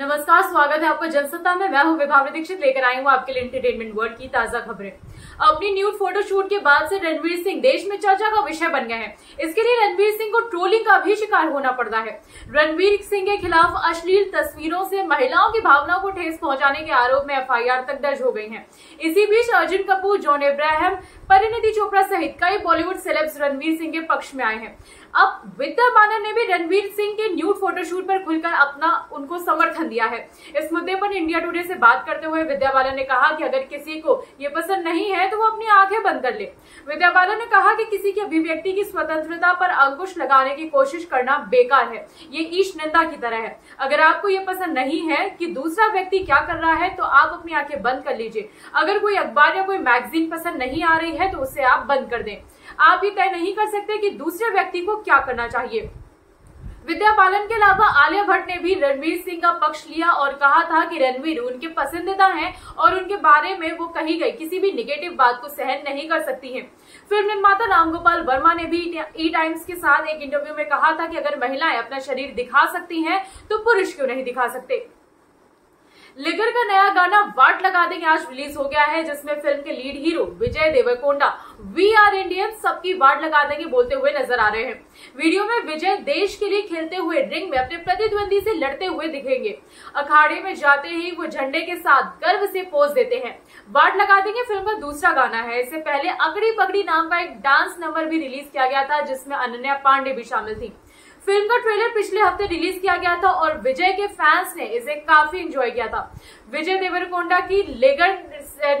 नमस्कार, स्वागत है आपका जनसत्ता में। मैं हूँ विभावी दीक्षित लेकर आई हूँ आपके लिए एंटरटेनमेंट वर्ल्ड की ताज़ा खबरें। अपनी न्यूड फोटोशूट के बाद से रणवीर सिंह देश में चर्चा का विषय बन गए हैं। इसके लिए रणवीर सिंह को ट्रोलिंग का भी शिकार होना पड़ता है। रणवीर सिंह के खिलाफ अश्लील तस्वीरों से महिलाओं की भावनाओं को ठेस पहुँचाने के आरोप में एफआईआर तक दर्ज हो गई है। इसी बीच अर्जुन कपूर, जॉन इब्राहिम, परिणति चोपड़ा सहित कई बॉलीवुड सेलेब्स रणवीर सिंह के पक्ष में आए हैं। अब विद्या बालन ने भी रणवीर सिंह के न्यूड फोटोशूट पर खुलकर अपना, उनको समर्थन दिया है। इस मुद्दे पर इंडिया टुडे से बात करते हुए विद्या बालन ने कहा कि अगर किसी को ये पसंद नहीं है तो वो अपनी आँखें बंद कर ले। विद्या बालन ने कहा कि किसी की अभिव्यक्ति की स्वतंत्रता पर अंकुश लगाने की कोशिश करना बेकार है। ये ईश निंदा की तरह है। अगर आपको ये पसंद नहीं है कि दूसरा व्यक्ति क्या कर रहा है तो आप अपनी आँखें बंद कर लीजिए। अगर कोई अखबार या कोई मैगजीन पसंद नहीं आ रही है तो उसे आप बंद कर दें। आप ये तय नहीं कर सकते कि दूसरे व्यक्ति को क्या करना चाहिए। विद्या बालन के अलावा आलिया भट्ट ने भी रणवीर सिंह का पक्ष लिया और कहा था कि रणवीर उनके पसंदीदा हैं और उनके बारे में वो कही गई किसी भी निगेटिव बात को सहन नहीं कर सकती हैं। फ़िल्म निर्माता रामगोपाल वर्मा ने भी ई टाइम्स के साथ एक इंटरव्यू में कहा था कि अगर महिलाएँ अपना शरीर दिखा सकती हैं तो पुरुष क्यों नहीं दिखा सकते लिगर का नया गाना वाट लगा देंगे, आज रिलीज़ हो गया है, जिसमें फ़िल्म के lead hero Vijay Deverakonda we are Indian सबकी वाट लगा देंगे बोलते हुए नज़र आ रहे हैं। वीडियो में विजय देश के लिए खेलते हुए रिंग में अपने प्रतिद्वंदी से लड़ते हुए दिखेंगे। अखाड़े में जाते ही वो झंडे के साथ गर्व से पोज देते हैं। वाट लगा देंगे फ़िल्म का दूसरा गाना है। इससे पहले अगड़ी पगड़ी नाम का एक डांस नंबर भी रिलीज़ किया गया था, जिसमें अनन्या पांडे भी शामिल थी। फ़िल्म का ट्रेलर पिछले हफ़्ते रिलीज़ किया गया था और विजय के फैंस ने इसे काफ़ी एंजॉय किया था। विजय देवरकोंडा की लेगर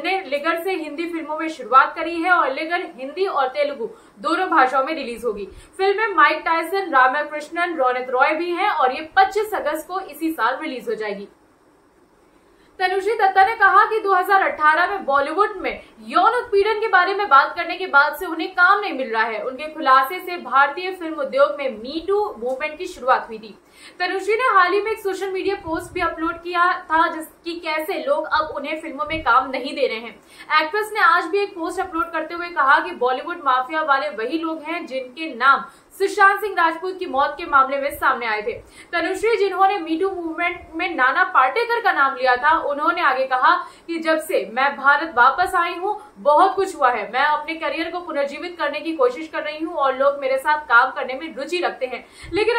ने लेगर से हिंदी फ़िल्मों में शुरुआत करी है और लेगर हिंदी और तेलुगु दोनों भाषाओं में रिलीज़ होगी। फ़िल्म में माइक टाइसन, रामाकृष्णन रोनित रॉय भी हैं और ये 25 अगस्त को इसी साल रिलीज़ हो जाएगी। तनुश्री दत्ता ने कहा कि 2018 में बॉलीवुड में यौन उत्पीड़न के बारे में बात करने के बाद से उन्हें काम नहीं मिल रहा है। उनके खुलासे से भारतीय फ़िल्म उद्योग में मी टू मूवमेंट की शुरुआत हुई थी। तनुश्री ने हाल ही में एक सोशल मीडिया पोस्ट भी अपलोड किया था, जिसकी कैसे लोग अब उन्हें फ़िल्मों में काम नहीं दे रहे हैं। एक्ट्रेस ने आज भी एक पोस्ट अपलोड करते हुए कहा कि बॉलीवुड माफिया वाले वही लोग हैं जिनके नाम सुशांत सिंह राजपूत की मौत के मामले में सामने आए थे। तनुश्री, जिन्होंने मीटू मूवमेंट में नाना पाटेकर का नाम लिया था, उन्होंने आगे कहा कि जब से मैं भारत वापस आई हूँ, बहुत कुछ हुआ है। मैं अपने करियर को पुनर्जीवित करने की कोशिश कर रही हूँ और लोग मेरे साथ काम करने में रुचि रखते हैं। लेकिन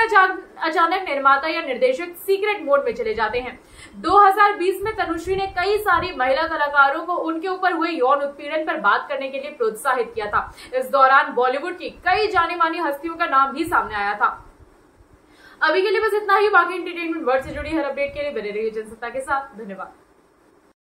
अचानक निर्माता या निर्देशक सीक्रेट मोड में चले जाते हैं। 2020 में तनुश्री ने कई सारी महिला कलाकारों को उनके ऊपर हुए यौन उत्पीड़न पर बात करने के लिए प्रोत्साहित किया था। इस दौरान बॉलीवुड की कई जाने मानी हस्तियों का नाम भी सामने आया था। अभी के लिए बस इतना ही। बाकी इंटरटेनमेंट वर्ड से जुड़ी हर अपडेट के लिए बने रहिए जनसत्ता के साथ। धन्यवाद।